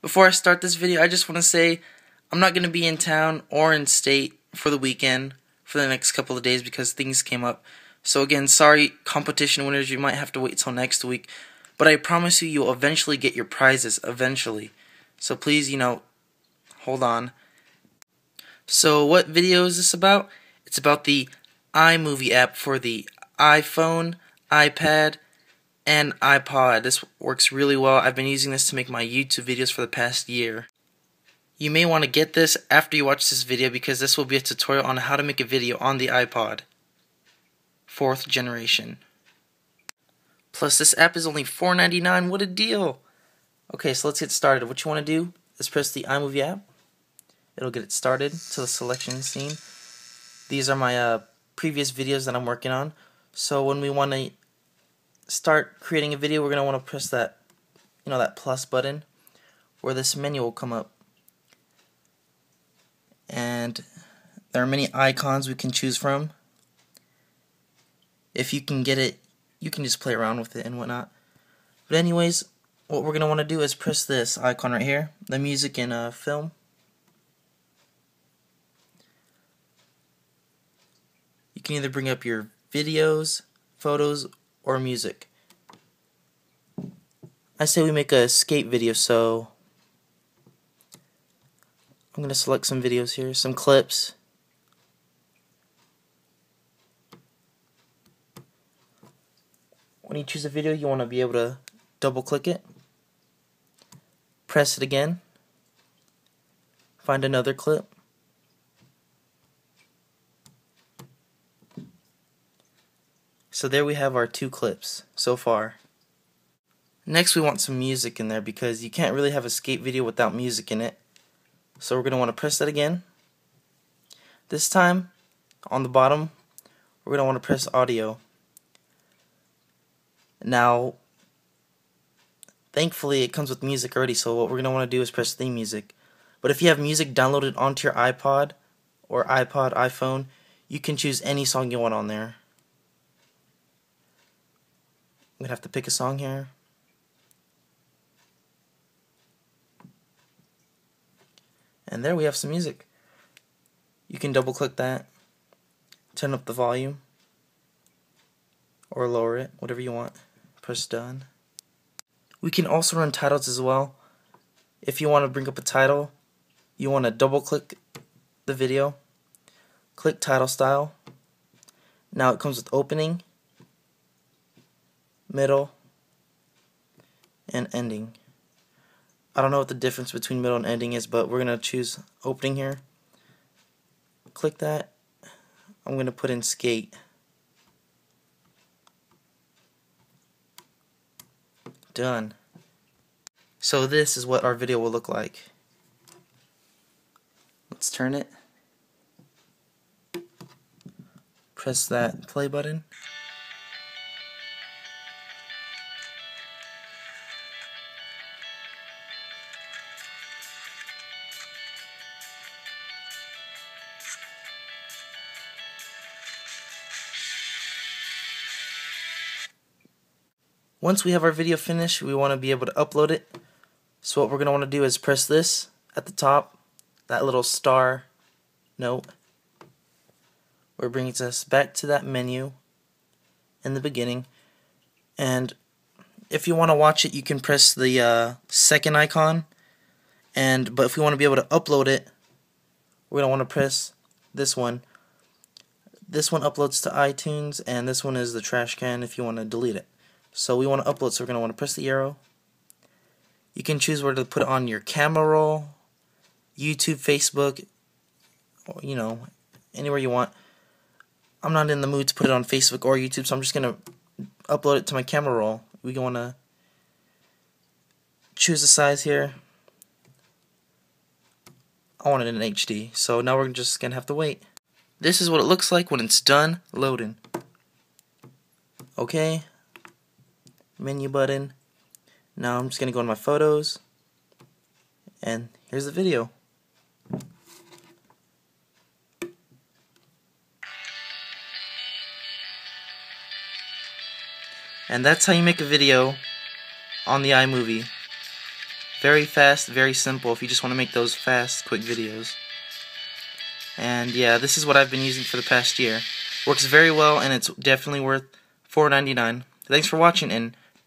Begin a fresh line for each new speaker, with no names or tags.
Before I start this video, I just want to say I'm not going to be in town or in state for the weekend for the next couple of days because things came up. So again, sorry competition winners, you might have to wait till next week. But I promise you, you'll eventually get your prizes, eventually. So please, you know, hold on. So what video is this about? It's about the iMovie app for the iPhone, iPad, and iPod. This works really well. I've been using this to make my YouTube videos for the past year. You may want to get this after you watch this video because this will be a tutorial on how to make a video on the iPod. Fourth generation. Plus this app is only $4.99. What a deal! Okay, so let's get started. What you want to do is press the iMovie app. It'll get it started to the selection scene. These are my uh, previous videos that I'm working on. So when we want to start creating a video, we're going to want to press that, you know, that plus button where this menu will come up. And there are many icons we can choose from. If you can get it, you can just play around with it and whatnot. But anyways, what we're going to want to do is press this icon right here, the music and uh, film. You can either bring up your videos, photos, or music. I say we make a skate video, so I'm going to select some videos here, some clips. When you choose a video, you want to be able to double click it, press it again, find another clip, So there we have our two clips so far. Next we want some music in there because you can't really have a skate video without music in it. So we're going to want to press that again. This time, on the bottom, we're going to want to press audio. Now, thankfully it comes with music already, so what we're going to want to do is press theme music. But if you have music downloaded onto your iPod or iPod, iPhone, you can choose any song you want on there. I'm gonna have to pick a song here. And there we have some music. You can double click that, turn up the volume, or lower it, whatever you want. Press done. We can also run titles as well. If you want to bring up a title, you want to double click the video, click title style. Now it comes with opening, middle, and ending. I don't know what the difference between middle and ending is, but we're going to choose opening here. Click that. I'm going to put in skate. Done. So this is what our video will look like. Let's turn it. Press that play button. Once we have our video finished, we want to be able to upload it. So what we're going to want to do is press this at the top, that little star note, where it brings us back to that menu in the beginning. And if you want to watch it, you can press the uh, second icon. And But if we want to be able to upload it, we're going to want to press this one. This one uploads to iTunes, and this one is the trash can if you want to delete it. So we want to upload, so we're going to want to press the arrow. You can choose where to put it on your camera roll, YouTube, Facebook, or, you know, anywhere you want. I'm not in the mood to put it on Facebook or YouTube, so I'm just going to upload it to my camera roll. We want to choose the size here. I want it in HD, so now we're just going to have to wait. This is what it looks like when it's done loading. Okay, menu button. Now I'm just going to go in my photos. And here's the video. And that's how you make a video on the iMovie. Very fast, very simple if you just want to make those fast, quick videos. And yeah, this is what I've been using for the past year. Works very well and it's definitely worth $4.99. Thanks for watching and